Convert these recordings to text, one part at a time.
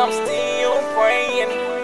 I'm still praying.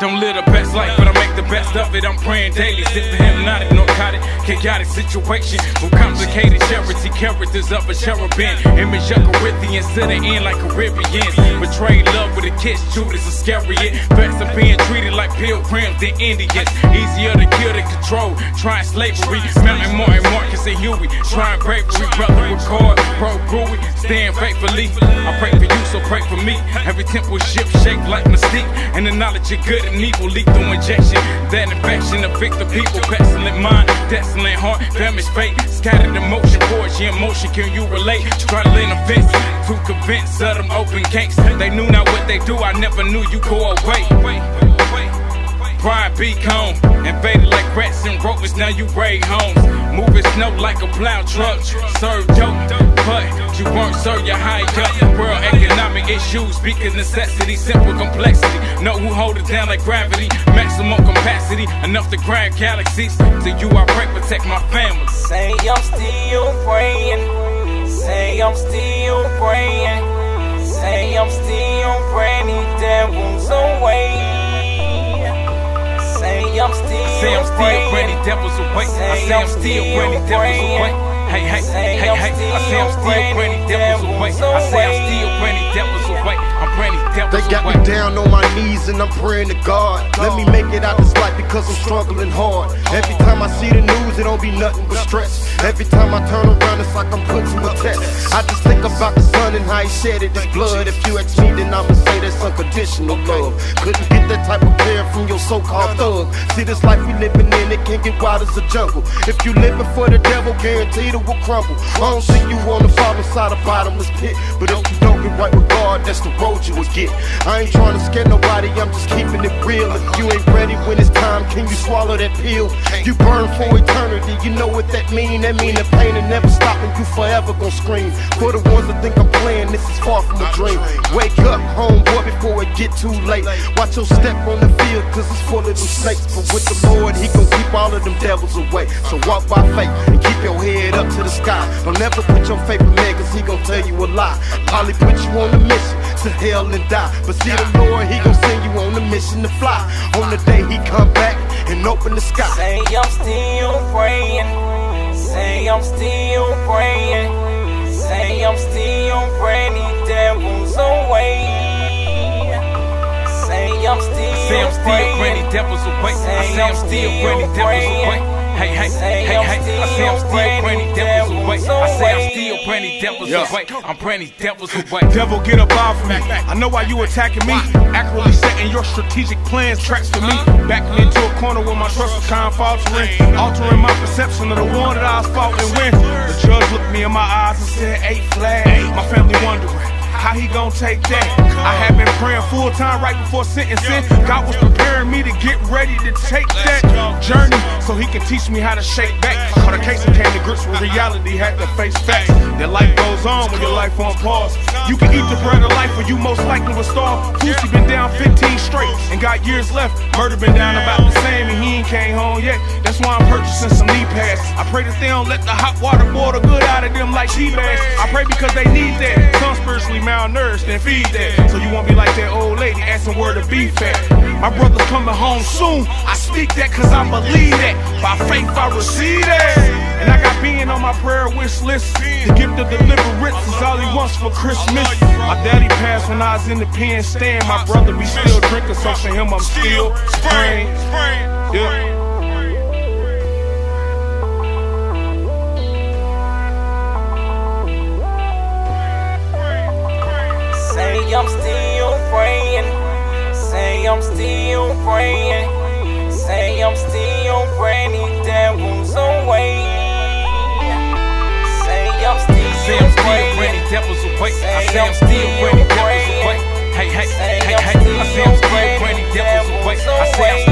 Don't live the best life, but I make the best of it. I'm praying daily, sit for hypnotic, narcotic, chaotic situation. From complicated charity characters of a cherubim. Image of Corinthians to the end like Caribbeans. Betrayed love with a kiss, Judas Iscariot. Best of being treated like pilgrims than Indians. Easier to kill than control. Trying slavery, Malcolm Martin, Marcus, and Huey. Trying bravery, brother with cord, bro, Gruey. Stand faithfully. I pray for you, so pray for me. Every temple ship shaped like mystique. And the knowledge of good and evil, lethal injection. That infection affect the people, pestilent mind, desolate heart, damaged fate, scattered emotion, towards your emotion. Can you relate? Straddling a fence to convince of them open gates. They knew not what they do, I never knew you go away. Pride be home, invaded like rats and rovers. Now you raid homes, moving snow like a plow truck. Serve dope, but you weren't served your high up. World issues, speaking necessity, simple complexity. Know who hold it down like gravity, maximum capacity, enough to grab galaxies. To you, I pray protect my family. Say I'm still praying. Say I'm still praying. Say I'm still praying. Devils away. Say I'm still Say I'm still praying. praying devils away. I Say I'm still praying devils away. Hey, hey, hey, hey. I say I'm still praying devils away. I say I'm still praying devils away. I'm praying devils They got away. me down on my knees and I'm praying to God. Let me make it out this life because I'm struggling hard. Every time I see the news, it don't be nothing but stress. Every time I turn around, it's like I'm put to a test. I just think about the son and how he shedded his blood. If you ask me, then I'ma say that's unconditional love. Couldn't get that type of care from your so-called thug. See this life we living in, it can get wild as a jungle. If you living for the devil, guaranteed it will crumble. I don't think you on the fall side of bottomless pit, but if you don't get right with God, that's the road you will get. I ain't trying to scare nobody, I'm just keeping it real. If you ain't ready when it's time, can you swallow that pill? You burn for eternity, you know what that mean? That mean the pain and never stopping, you forever gon' scream. For the ones that think I'm playing, this is far from a dream. Wake up, homeboy, before it get too late. Watch your step on the field, cause it's full of them snakes. But with the Lord, he gon' keep all of them devils away. So walk by faith and keep your head up to the sky. Don't never put your faith in man, cause he gon' tell you a lie. Probably put you on a mission to hell and die. But see the Lord, he gon' send you on a mission to fly. On the day he come back and open the sky. Say I'm still praying. Say I'm still praying. Say I'm still praying. These devils away. Say I'm still Say I'm still praying devils away. Say I'm still praying devils away. Hey, hey, hey, hey. I say I'm still praying devils away. I say I'm still praying devils away. I'm praying devils away. Devil, get up off me. I know why you attacking me. Accurately setting your strategic plans, tracks for me. Backing into a corner where my trust was kind of faltering. Altering my perception of the one that I was faulting when. The judge looked me in my eyes and said, eight flag. My family wondering. How he gon' take that? I had been praying full time right before sentencing. God was preparing me to get ready to take that journey so he can teach me how to shake back. Caught a case and came to grips with reality, had to face facts. That life goes on when your life on pause. You can eat the bread of life or you most likely will starve. Pussy been down 15 straight and got years left. Murder been down about the same and he ain't came home yet. That's why I'm purchasing some knee pads. I pray that they don't let the hot water boil the good out of them like tea bags. I pray because they need that. Some malnourished and feed that. So you won't be like that old lady asking where the beef at. My brother's coming home soon. I speak that cause I believe that. By faith I receive that. And I got being on my prayer wish list. The gift of deliverance is all he wants for Christmas. My daddy passed when I was in the pen stand. My brother be still drinking, so for him I'm still praying. Yeah. I'm still praying. Say I'm still praying. Say I'm still praying. These devils away. Say I'm still Say I'm still praying. praying devils away. I Say I'm still still praying devils praying. away. Hey, hey, hey, hey. I say I'm still still praying devils praying away. I say I'm